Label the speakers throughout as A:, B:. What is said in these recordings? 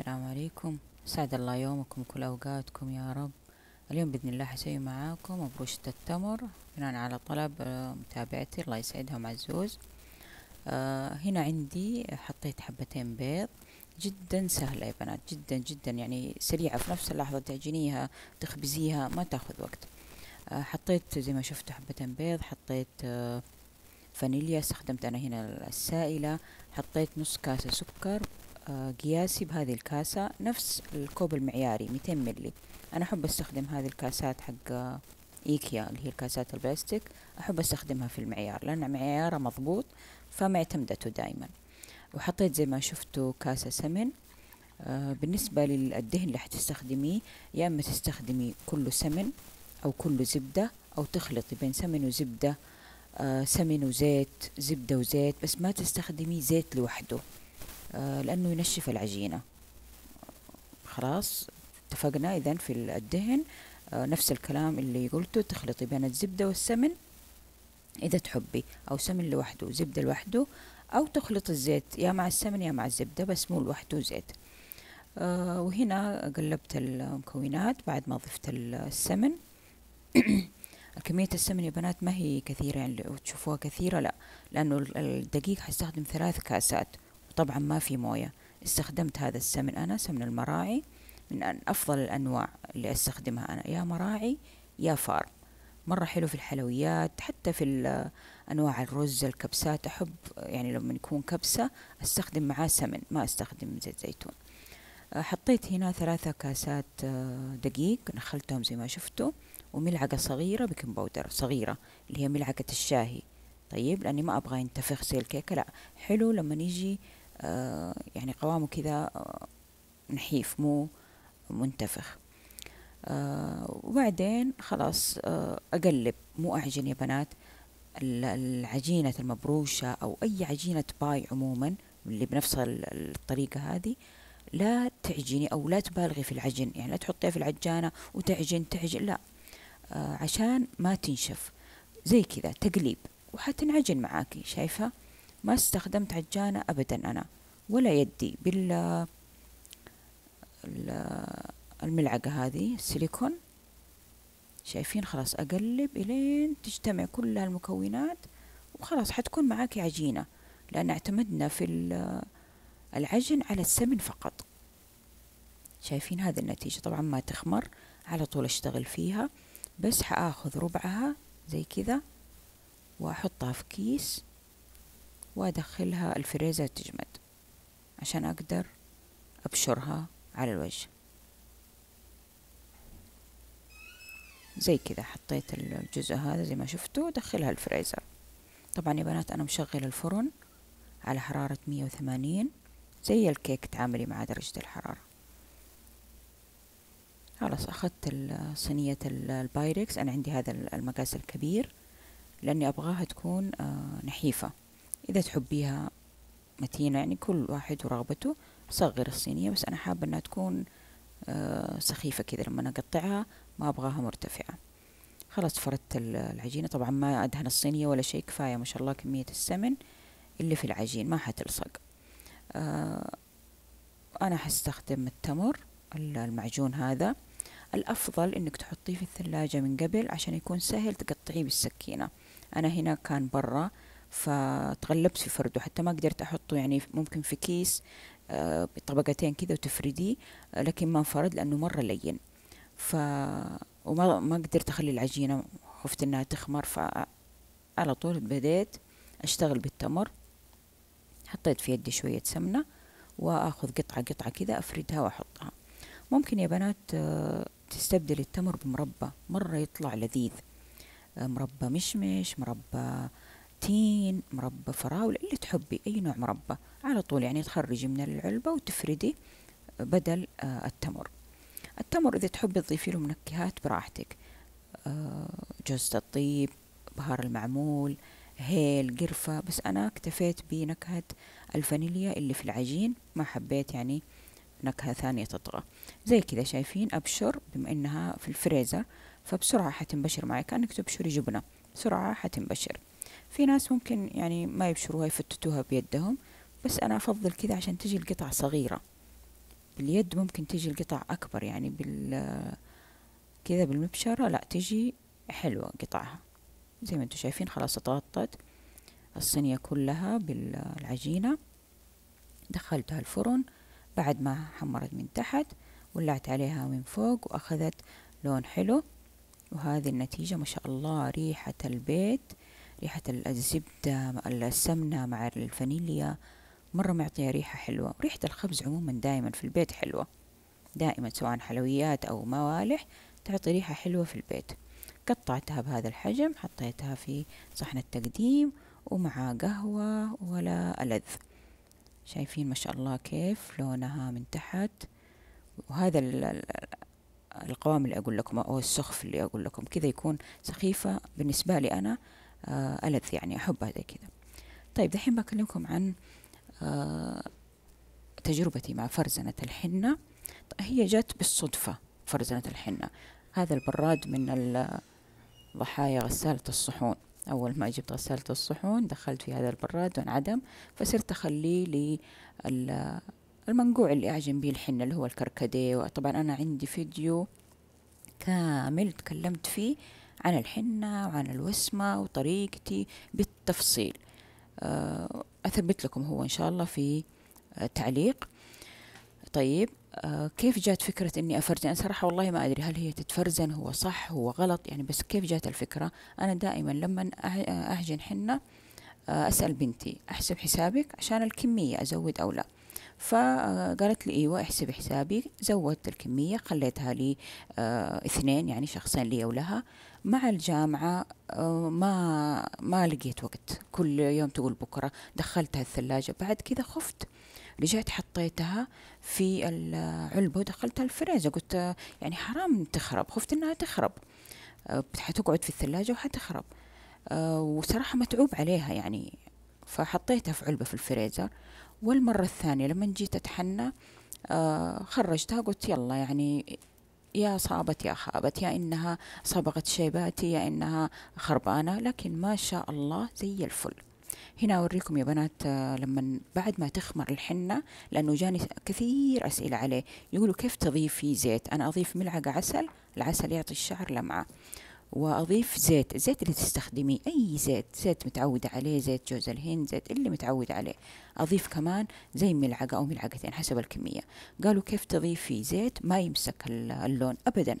A: السلام عليكم. سعد الله يومكم كل أوقاتكم يا رب. اليوم بإذن الله حسوي معاكم أبروشة التمر بناء على طلب آه، متابعتي الله يسعدهم عزوز آه هنا عندي حطيت حبتين بيض جدا سهلة يا بنات جدا جدا يعني سريعة في نفس اللحظة تعجنيها تخبزيها ما تاخذ وقت. آه حطيت زي ما شفتوا حبتين بيض حطيت فانيليا استخدمت أنا هنا السائلة حطيت نص كاسة سكر قياسي بهذه الكاسة نفس الكوب المعياري 200 ملي أنا أحب أستخدم هذه الكاسات حق إيكيا اللي هي الكاسات البلاستيك. أحب أستخدمها في المعيار لأن معيارها مضبوط فمعتمدته دائما وحطيت زي ما شفتوا كاسة سمن. آه بالنسبة للدهن اللي حتستخدميه يا إما تستخدمي كله سمن أو كله زبدة أو تخلطي بين سمن وزبدة آه سمن وزيت زبدة وزيت بس ما تستخدمي زيت لوحده. لأنه ينشف العجينة. خلاص اتفقنا. إذا في الدهن آه نفس الكلام اللي قلته. تخلطي بين الزبدة والسمن إذا تحبي أو سمن لوحده وزبدة لوحده أو تخلط الزيت يا مع السمن يا مع الزبدة بس مو لوحده زيت. آه وهنا قلبت المكونات بعد ما ضفت السمن. كمية السمن يا بنات ما هي كثيرة يعني تشوفوها كثيرة لا. لأنه الدقيق حستخدم ثلاث كاسات. وطبعا ما في موية. استخدمت هذا السمن. أنا سمن المراعي من أفضل الأنواع اللي أستخدمها أنا. يا مراعي يا فار. مرة حلو في الحلويات حتى في أنواع الرز الكبسات. أحب يعني لما يكون كبسة أستخدم معاه سمن ما أستخدم زيت زيتون. حطيت هنا ثلاثة كاسات دقيق نخلتهم زي ما شفتوا وملعقة صغيرة baking powder صغيرة اللي هي ملعقة الشاهي. طيب لأني ما أبغى ينتفخ زي الكيكة لا. حلو لما يجي آه يعني قوامه كذا آه نحيف مو منتفخ. آه وبعدين خلاص آه أقلب مو أعجن يا بنات. العجينة المبروشة أو أي عجينة pie عموما اللي بنفس الطريقة هذه لا تعجني أو لا تبالغي في العجن. يعني لا تحطيها في العجانة وتعجن تعجن لا. آه عشان ما تنشف. زي كذا تقليب. وحتنعجن معاكي شايفة؟ ما استخدمت عجانة أبدا أنا. ولا يدي بال الملعقة هذه السيليكون. شايفين؟ خلاص أقلب إلين تجتمع كل المكونات وخلاص حتكون معاكي عجينة. لأن اعتمدنا في العجن على السمن فقط. شايفين؟ هذه النتيجة. طبعا ما تخمر على طول أشتغل فيها. بس حآخذ ربعها زي كذا وأحطها في كيس وأدخلها الفريزر تجمد. عشان أقدر أبشرها على الوجه. زي كذا حطيت الجزء هذا زي ما شفتوا أدخلها الفريزر. طبعا يا بنات أنا مشغل الفرن على حرارة مية وثمانين زي الكيك تعاملي مع درجة الحرارة. خلاص أخذت صينية البايركس. أنا عندي هذا المقاس الكبير لأني أبغاها تكون نحيفة. إذا تحبيها متينة يعني كل واحد ورغبته صغر الصينية بس أنا حابة أنها تكون سخيفة كذا. لما أقطعها ما أبغاها مرتفعة. خلاص فردت العجينة. طبعا ما أدهن الصينية ولا شيء كفاية ما شاء الله كمية السمن اللي في العجين ما حتلصق. أنا حستخدم التمر المعجون هذا. الأفضل إنك تحطيه في الثلاجة من قبل عشان يكون سهل تقطعيه بالسكينة. أنا هنا كان برا فتغلبت في فرده. حتى ما قدرت أحطه يعني ممكن في كيس بطبقتين كذا وتفرديه لكن ما انفرد لأنه مرة لين. ف وما ما قدرت أخلي العجينة خفت إنها تخمر فعلى طول بديت أشتغل بالتمر. حطيت في يدي شوية سمنة وآخذ قطعة قطعة كذا أفردها وأحطها. ممكن يا بنات تستبدل التمر بمربى. مرة يطلع لذيذ. مربى مشمش مربى تين مربى فراولة اللي تحبي أي نوع مربى. على طول يعني تخرجي من العلبة وتفردي بدل التمر. التمر إذا تحبي تضيفي له منكهات براحتك. جوزة الطيب بهار المعمول هيل قرفة. بس أنا اكتفيت بنكهة الفانيليا اللي في العجين. ما حبيت يعني نكهة ثانية تطغى. زي كذا شايفين أبشر بما إنها في الفريزر. فبسرعة حتنبشر معي كأنك تبشري جبنة. بسرعة حتنبشر. في ناس ممكن يعني ما يبشروها يفتتوها بيدهم بس أنا أفضل كذا عشان تجي القطع صغيرة. باليد ممكن تجي القطع أكبر يعني بال كذا بالمبشرة لا تجي حلوة قطعها. زي ما أنتم شايفين خلاص اتغطت الصينية كلها بالعجينة. دخلتها الفرن. بعد ما حمرت من تحت ولعت عليها من فوق وأخذت لون حلو. وهذه النتيجة ما شاء الله ريحة البيت. ريحة الزبدة السمنة مع الفانيليا. مرة معطية ريحة حلوة. ريحة الخبز عموما دائما في البيت حلوة. دائما سواء حلويات أو موالح تعطي ريحة حلوة في البيت. قطعتها بهذا الحجم حطيتها في صحن التقديم ومع قهوة ولا ألذ. شايفين ما شاء الله كيف لونها من تحت. وهذا القوام اللي أقول لكم أو السخف اللي أقول لكم كذا يكون سخيفة بالنسبة لي أنا. ألذ يعني أحبها زي كذا. طيب دحين بكلمكم عن آه، تجربتي مع فرزنة الحنة. هي جت بالصدفة فرزنة الحنة. هذا البراد من ضحايا غسالة الصحون. أول ما جبت غسالة الصحون دخلت في هذا البراد وانعدم فصرت أخليه المنقوع اللي أعجن به الحنة اللي هو الكركديه. وطبعا أنا عندي فيديو كامل تكلمت فيه عن الحنة وعن الوسمة وطريقتي بالتفصيل. آه، أثبت لكم هو إن شاء الله في تعليق. طيب آه كيف جات فكرة إني أفرزن؟ أنا صراحة والله ما أدري هل هي تتفرزن هو صح هو غلط يعني بس كيف جات الفكرة؟ أنا دائما لما أعجن حنة آه أسأل بنتي أحسب حسابك عشان الكمية أزود أو لا. فقالت لي إيوه احسبي حسابي. زودت الكمية خليتها لي آه اثنين يعني شخصين لي ولها مع الجامعة آه ما ما لقيت وقت. كل يوم تقول بكرة دخلتها الثلاجة بعد كذا خفت. رجعت حطيتها في العلبة ودخلتها الفريزة قلت يعني حرام تخرب. خفت إنها تخرب. آه حتقعد في الثلاجة وحتخرب. آه وصراحة متعوب عليها يعني. فحطيتها في علبة في الفريزر والمرة الثانية لما جيت أتحنى آه خرجتها قلت يلا يعني يا صابت يا خابت يا إنها صبغت شيباتي يا إنها خربانة لكن ما شاء الله زي الفل. هنا أوريكم يا بنات آه، لما بعد ما تخمر الحنة لأنه جاني كثير أسئلة عليه. يقولوا كيف تضيفي زيت؟ أنا أضيف ملعقة عسل العسل يعطي الشعر لمعة. وأضيف زيت الزيت اللي تستخدميه أي زيت زيت متعودة عليه زيت جوز الهند زيت اللي متعودة عليه. أضيف كمان زي ملعقة أو ملعقتين حسب الكمية. قالوا كيف تضيفي زيت ما يمسك اللون ابدا.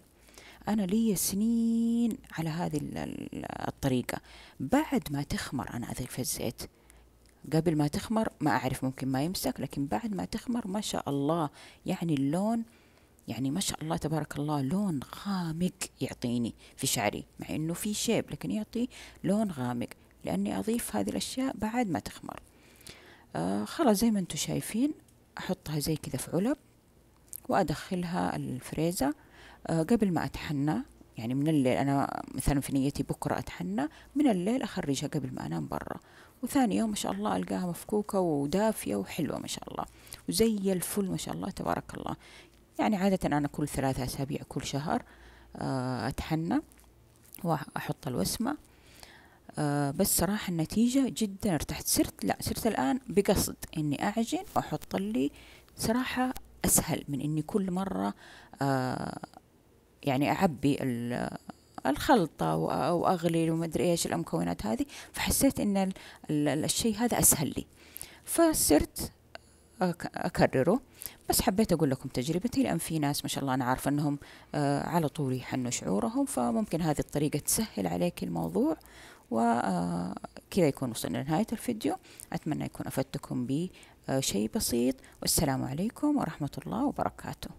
A: أنا لي سنين على هذه الطريقة. بعد ما تخمر أنا أضيف الزيت. قبل ما تخمر ما أعرف ممكن ما يمسك لكن بعد ما تخمر ما شاء الله يعني اللون يعني ما شاء الله تبارك الله لون غامق يعطيني في شعري مع إنه في شيب لكن يعطي لون غامق لأني أضيف هذه الأشياء بعد ما تخمر. آه خلاص زي ما أنتم شايفين أحطها زي كذا في علب وأدخلها الفريزة. آه قبل ما أتحنى يعني من الليل أنا مثلا في نيتي بكرة أتحنى من الليل أخرجها قبل ما أنام برا. وثاني يوم ما شاء الله ألقاها مفكوكة ودافية وحلوة ما شاء الله وزي الفل ما شاء الله تبارك الله. يعني عادة أنا كل ثلاثة أسابيع كل شهر آه، أتحنى وأحط الوسمة. آه، بس صراحة النتيجة جدا ارتحت. صرت لا صرت الآن بقصد إني أعجن وأحط لي صراحة أسهل من إني كل مرة آه، يعني أعبي الخلطة وأغلي وما أدري إيش المكونات هذه. فحسيت إن الشيء هذا أسهل لي. فصرت أكرره بس حبيت أقول لكم تجربتي لأن في ناس ما شاء الله أنا عارفة أنهم آه على طول يحنوا شعورهم فممكن هذه الطريقة تسهل عليك الموضوع وكذا يكون وصلنا لنهاية الفيديو. أتمنى يكون أفدتكم بشيء بسيط. والسلام عليكم ورحمة الله وبركاته.